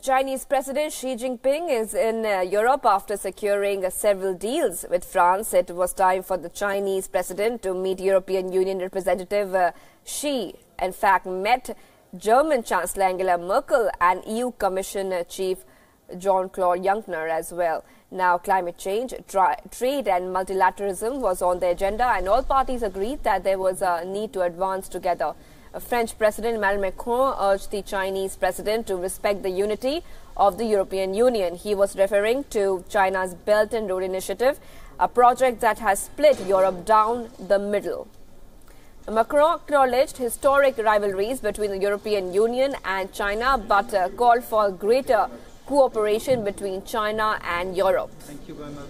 Chinese President Xi Jinping is in uh, Europe after securing uh, several deals with France. It was time for the Chinese president to meet European Union representative uh, Xi. In fact, met German Chancellor Angela Merkel and EU Commission Chief Jean-Claude Juncker as well. Now, climate change, trade and multilateralism was on the agenda and all parties agreed that there was a need to advance together. French President Emmanuel Macron urged the Chinese president to respect the unity of the European Union. He was referring to China's Belt and Road Initiative, a project that has split Europe down the middle. Macron acknowledged historic rivalries between the European Union and China, but uh, called for greater cooperation between China and Europe. Thank you very much.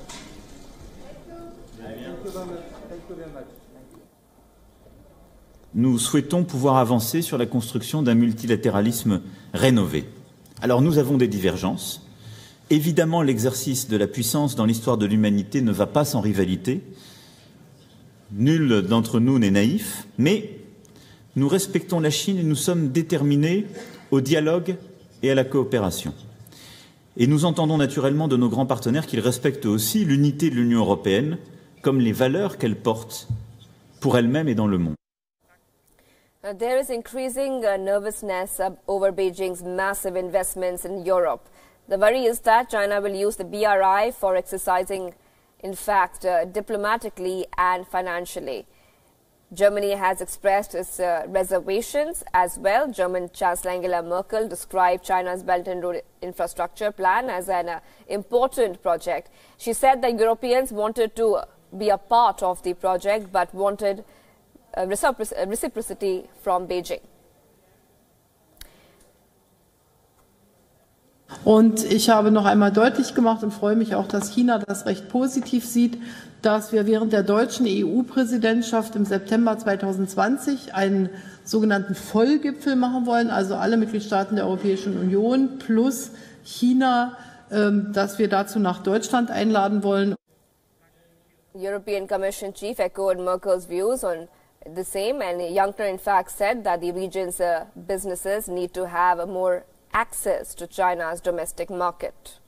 Thank you very much. Thank you very much. Nous souhaitons pouvoir avancer sur la construction d'un multilatéralisme rénové. Alors nous avons des divergences. Évidemment, l'exercice de la puissance dans l'histoire de l'humanité ne va pas sans rivalité. Nul d'entre nous n'est naïf, mais nous respectons la Chine et nous sommes déterminés au dialogue et à la coopération. Et nous entendons naturellement de nos grands partenaires qu'ils respectent aussi l'unité de l'Union européenne comme les valeurs qu'elle porte pour elle-même et dans le monde. Uh, there is increasing uh, nervousness over Beijing's massive investments in Europe. The worry is that China will use the BRI for exercising, in fact, uh, diplomatically and financially. Germany has expressed its uh, reservations as well. German Chancellor Angela Merkel described China's Belt and Road Infrastructure Plan as an uh, important project. She said that Europeans wanted to be a part of the project but wanted reciprocity from Beijing. Und ich habe noch einmal deutlich gemacht und freue mich auch, dass China das recht positiv sieht, dass wir während der deutschen EU-Präsidentschaft im September 2020 einen sogenannten Vollgipfel machen wollen, also alle Mitgliedstaaten der Europäischen Union plus China, ähm, dass wir dazu nach Deutschland einladen wollen. European Commission Chief echoed Merkel's views on the same. And Juncker, in fact, said that the region's uh, businesses need to have more access to China's domestic market.